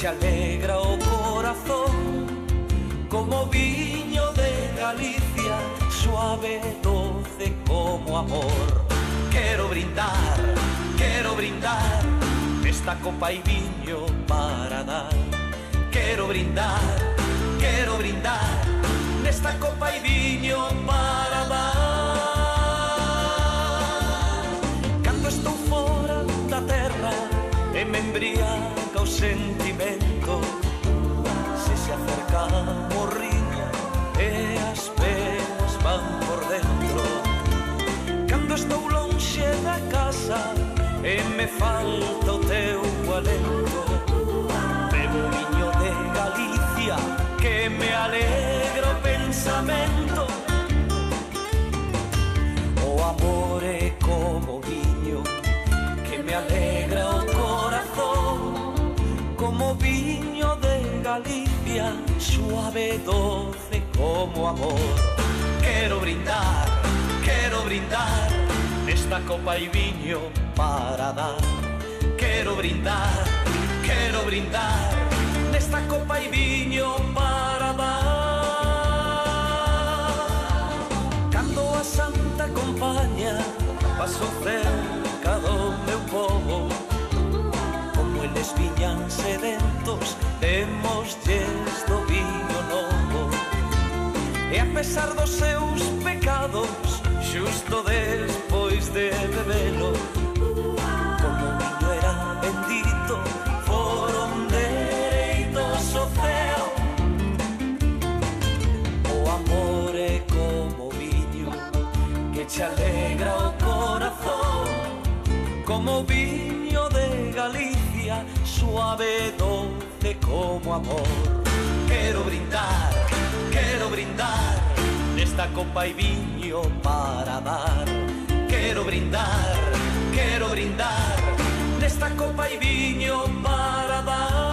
te alegra o corazón como viño de Galicia, suave, doce como amor. Quero brindar, quero brindar esta copa y viño para dar. Quero brindar, quero brindar nesta copa y viño para dar. Cando estou fora da terra e me embriaga o sentimento Se se acerca a morriña e as penas van por dentro. Cando estou lonxe da casa e me falta o teu alento. Bebo viño de Galicia que me alegra o pensamento. Suave, doce como amor. Quero brindar, quero brindar nesta copa e viño para dar. Quero brindar, quero brindar nesta copa e viño para dar. Cando a santa compañía paso cerca do meu povo Como eles viñan sedentos viño novo E a pesar dos seus pecados Xusto despois de bebelo Como viño era bendito Foron dereitos o ceo. O amor é como viño Que te alegra o corazón Como viño de Galicia Suave, doce como amor. Quero brindar brindar nesta copa e viño para dar. Quero brindar, quero brindar nesta copa e viño para dar.